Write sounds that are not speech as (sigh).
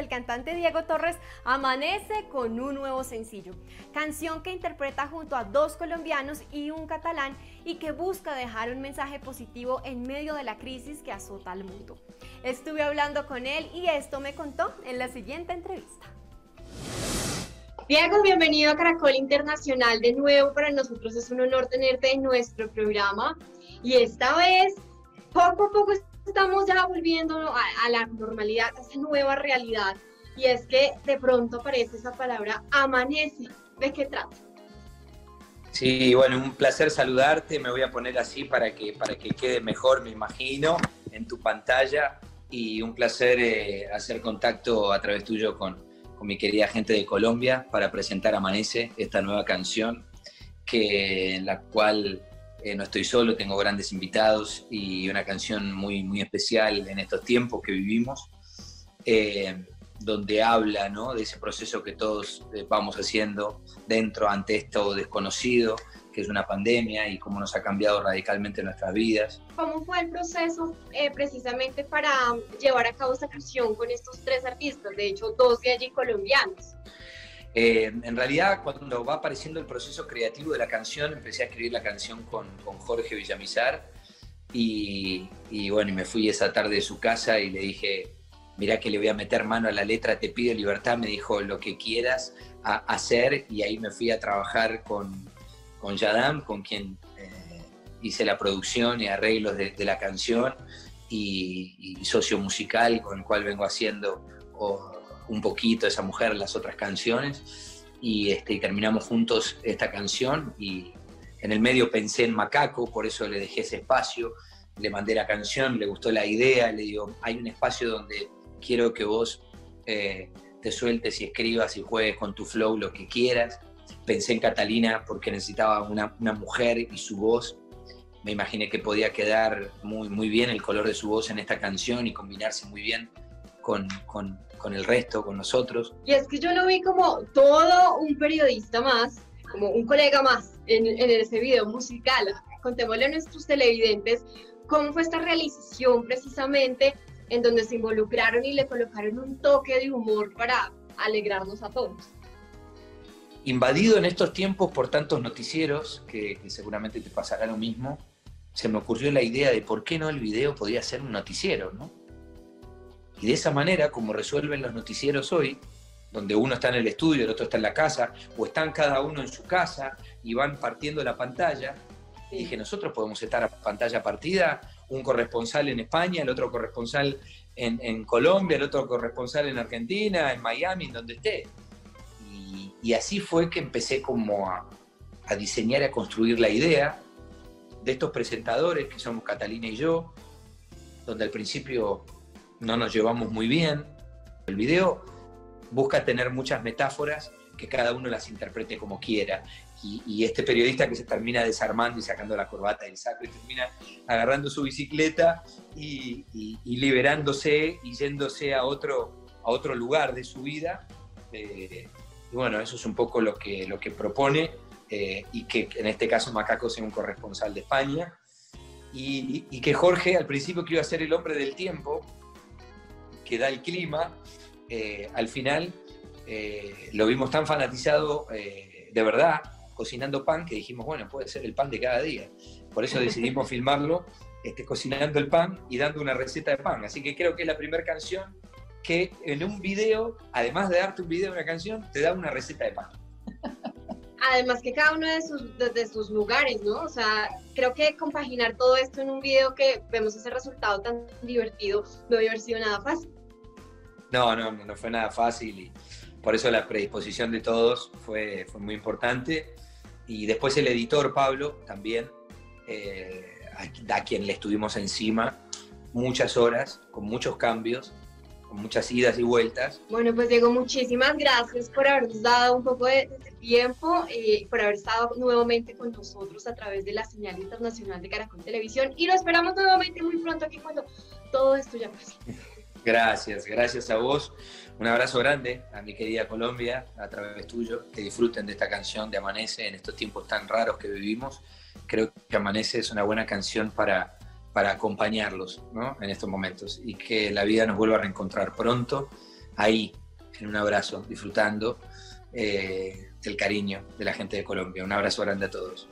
el cantante Diego Torres amanece con un nuevo sencillo, canción que interpreta junto a dos colombianos y un catalán y que busca dejar un mensaje positivo en medio de la crisis que azota al mundo. Estuve hablando con él y esto me contó en la siguiente entrevista. Diego, bienvenido a Caracol Internacional de nuevo. Para nosotros es un honor tenerte en nuestro programa y esta vez poco a poco estamos ya volviendo a, la normalidad, a esa nueva realidad. Y es que de pronto aparece esa palabra amanece. ¿De qué trata? Sí, bueno, un placer saludarte. Me voy a poner así para que, para que quede mejor, me imagino, en tu pantalla. Y un placer eh, hacer contacto a través tuyo con, con mi querida gente de Colombia para presentar Amanece, esta nueva canción, que, en la cual eh, no estoy solo, tengo grandes invitados y una canción muy, muy especial en estos tiempos que vivimos, eh, donde habla ¿no? de ese proceso que todos eh, vamos haciendo dentro ante esto desconocido, que es una pandemia y cómo nos ha cambiado radicalmente nuestras vidas. ¿Cómo fue el proceso precisamente para llevar a cabo esta canción con estos tres artistas, de hecho dos de allí colombianos? Eh, en realidad, cuando va apareciendo el proceso creativo de la canción, empecé a escribir la canción con, Jorge Villamizar y, bueno, y me fui esa tarde de su casa y le dije, mira que le voy a meter mano a la letra, te pido libertad, me dijo lo que quieras hacer y ahí me fui a trabajar con, con Yadam, con quien eh, hice la producción y arreglos de, la canción y, socio musical con el cual vengo haciendo un poquito esa mujer, las otras canciones, y, este, terminamos juntos esta canción y en el medio pensé en Macaco, por eso le dejé ese espacio, le mandé la canción, le gustó la idea, le digo, hay un espacio donde quiero que vos eh, te sueltes y escribas y juegues con tu flow lo que quieras. Pensé en Catalina porque necesitaba una, una mujer y su voz. Me imaginé que podía quedar muy, muy bien el color de su voz en esta canción y combinarse muy bien con, con, con el resto, con nosotros. Y es que yo lo vi como todo un periodista más, como un colega más en, en ese video musical. Contémosle a nuestros televidentes cómo fue esta realización precisamente en donde se involucraron y le colocaron un toque de humor para alegrarnos a todos. Invadido en estos tiempos por tantos noticieros, que, que, seguramente te pasará lo mismo, se me ocurrió la idea de por qué no el video podía ser un noticiero, ¿no? Y de esa manera, como resuelven los noticieros hoy, donde uno está en el estudio, el otro está en la casa, o están cada uno en su casa y van partiendo la pantalla, y dije, nosotros podemos estar a pantalla partida, un corresponsal en España, el otro corresponsal en, Colombia, el otro corresponsal en Argentina, en Miami, en donde esté. Y, así fue que empecé como a, a diseñar y a construir la idea de estos presentadores, que somos Catalina y yo, donde al principio no nos llevamos muy bien. El video busca tener muchas metáforas que cada uno las interprete como quiera. Y, este periodista que se termina desarmando y sacando la corbata del saco y termina agarrando su bicicleta y, liberándose y yéndose a otro, a otro lugar de su vida. Eh, y bueno, eso es un poco lo que, lo que propone eh, y que en este caso Macaco sea un corresponsal de España. Y, que Jorge al principio que iba a ser el hombre del tiempo, que da el clima, eh, al final eh, lo vimos tan fanatizado eh, de verdad, cocinando pan, que dijimos, bueno, puede ser el pan de cada día. Por eso decidimos (laughs) filmarlo este, cocinando el pan y dando una receta de pan. Así que creo que es la primera canción que en un video, además de darte un video de una canción, te da una receta de pan. (laughs) Además que cada uno de sus, de, sus lugares, ¿no? O sea, creo que compaginar todo esto en un video que vemos ese resultado tan divertido no debe haber sido nada fácil. No, no, no fue nada fácil y por eso la predisposición de todos fue, fue muy importante. Y después el editor, Pablo, también, eh, a, quien le estuvimos encima muchas horas, con muchos cambios, con muchas idas y vueltas. Bueno, pues Diego, muchísimas gracias por habernos dado un poco de, tiempo y por haber estado nuevamente con nosotros a través de la señal internacional de Caracol Televisión. Y lo esperamos nuevamente muy pronto aquí cuando todo esto ya pase. Gracias, gracias a vos. Un abrazo grande a mi querida Colombia, a través tuyo. Que disfruten de esta canción de Amanece en estos tiempos tan raros que vivimos. Creo que Amanece es una buena canción para, para acompañarlos ¿no? en estos momentos y que la vida nos vuelva a reencontrar pronto ahí, en un abrazo, disfrutando eh, del cariño de la gente de Colombia. Un abrazo grande a todos.